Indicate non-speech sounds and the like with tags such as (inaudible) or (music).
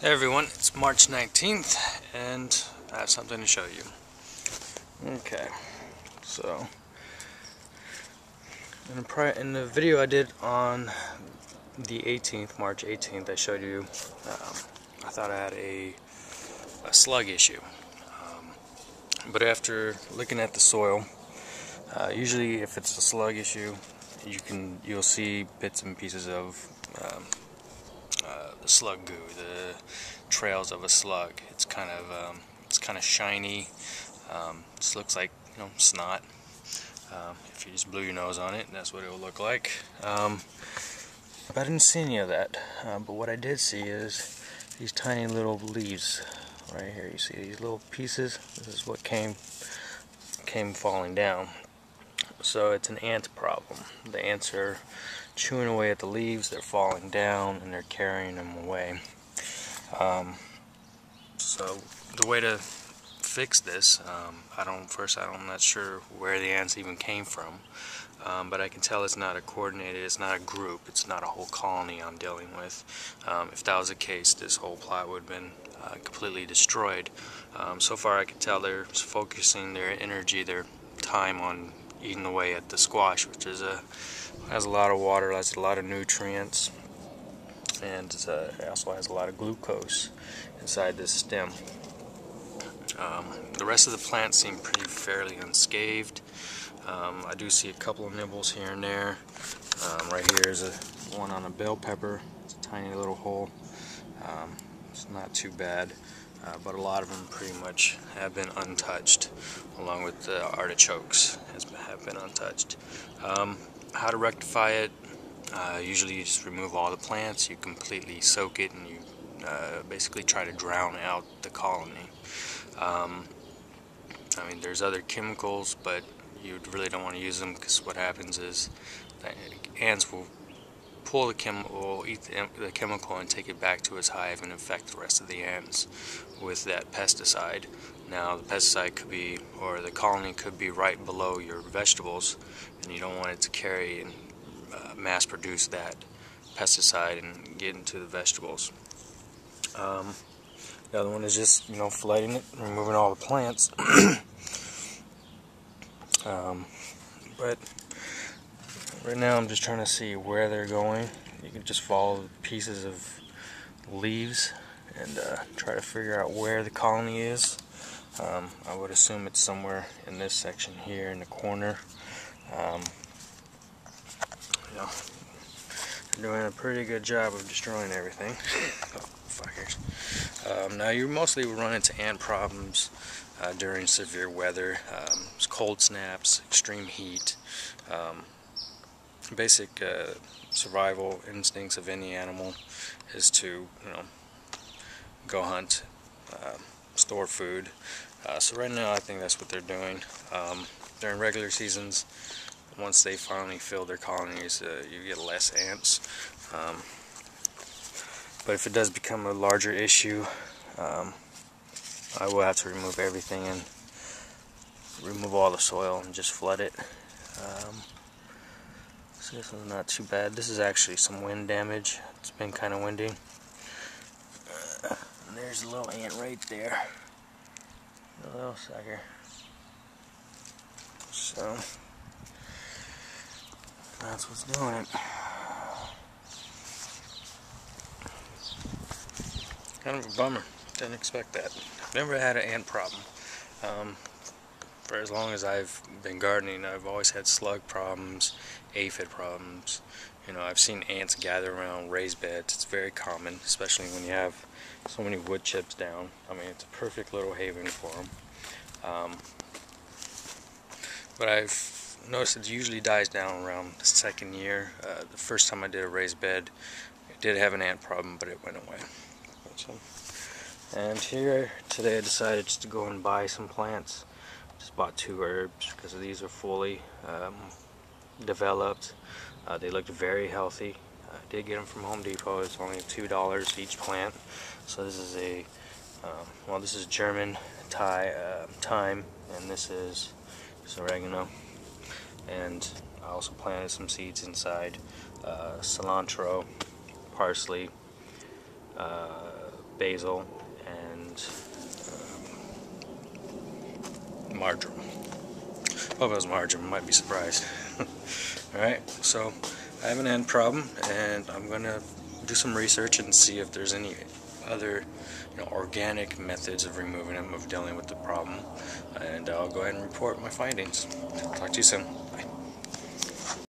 Hey everyone, it's March 19th and I have something to show you. Okay, so in, the, in the video I did on the 18th, March 18th, I showed you um, I thought I had a, a slug issue. Um, but after looking at the soil, uh, usually if it's a slug issue, you can you'll see bits and pieces of um, slug goo, the trails of a slug. It's kind of um, it's kind of shiny. Um, this looks like you know snot. Um, if you just blew your nose on it, that's what it will look like. Um, but I didn't see any of that. Uh, but what I did see is these tiny little leaves right here. You see these little pieces. This is what came came falling down. So it's an ant problem. The ants are chewing away at the leaves, they're falling down, and they're carrying them away. Um, so the way to fix this, um, I don't, first I'm not sure where the ants even came from, um, but I can tell it's not a coordinated, it's not a group, it's not a whole colony I'm dealing with. Um, if that was the case, this whole plot would have been uh, completely destroyed. Um, so far I can tell they're focusing their energy, their time on eating away at the squash, which is a has a lot of water, has a lot of nutrients, and uh, it also has a lot of glucose inside this stem. Um, the rest of the plants seem pretty fairly unscathed. Um, I do see a couple of nibbles here and there. Um, right here is a one on a bell pepper. It's a tiny little hole. Um, it's not too bad, uh, but a lot of them pretty much have been untouched, along with the artichokes has, have been untouched. Um, how to rectify it, uh, usually you just remove all the plants, you completely soak it and you uh, basically try to drown out the colony. Um, I mean there's other chemicals but you really don't want to use them because what happens is ants will pull the chemical, or eat the, chemical and take it back to its hive and infect the rest of the ants with that pesticide. Now the pesticide could be, or the colony could be right below your vegetables and you don't want it to carry and uh, mass produce that pesticide and get into the vegetables. Um, the other one is just, you know, flooding it, removing all the plants. (coughs) um, but right now I'm just trying to see where they're going. You can just follow pieces of leaves and uh, try to figure out where the colony is. Um, I would assume it's somewhere in this section here in the corner. Um, yeah, they're doing a pretty good job of destroying everything. (laughs) oh, fuckers. Um, now you mostly run into ant problems uh, during severe weather, um, cold snaps, extreme heat, um, basic uh, survival instincts of any animal is to, you know, go hunt, uh, store food. Uh, so right now I think that's what they're doing. Um, during regular seasons, once they finally fill their colonies, uh, you get less ants. Um, but if it does become a larger issue, um, I will have to remove everything and remove all the soil and just flood it. Um, so this one's not too bad. This is actually some wind damage. It's been kind of windy. There's a little ant right there. A little sucker. So, that's what's doing it. Kind of a bummer. Didn't expect that. Never had an ant problem. Um, for as long as I've been gardening, I've always had slug problems, aphid problems. You know, I've seen ants gather around raised beds. It's very common, especially when you have so many wood chips down. I mean, it's a perfect little haven for them. Um, but I've noticed it usually dies down around the second year. Uh, the first time I did a raised bed, it did have an ant problem, but it went away. And here today I decided just to go and buy some plants. Just bought two herbs because these are fully um, developed. Uh, they looked very healthy. I did get them from Home Depot. It's only $2 each plant. So this is a, um, well this is German Thai, uh, thyme and this is oregano. And I also planted some seeds inside. Uh, cilantro, parsley, uh, basil, and marjoram. Hope it was marjoram, might be surprised. (laughs) Alright, so I have an end problem, and I'm going to do some research and see if there's any other you know, organic methods of removing them, of dealing with the problem. And I'll go ahead and report my findings. Talk to you soon. Bye.